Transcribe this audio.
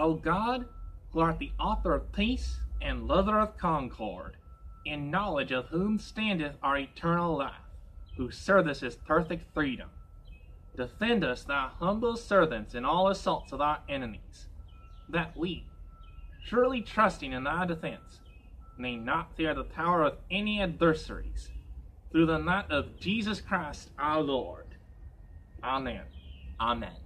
O God, who art the author of peace and lover of concord, in knowledge of whom standeth our eternal life, whose service is perfect freedom, defend us, thy humble servants, in all assaults of our enemies, that we, surely trusting in thy defense, may not fear the power of any adversaries, through the might of Jesus Christ our Lord. Amen. Amen.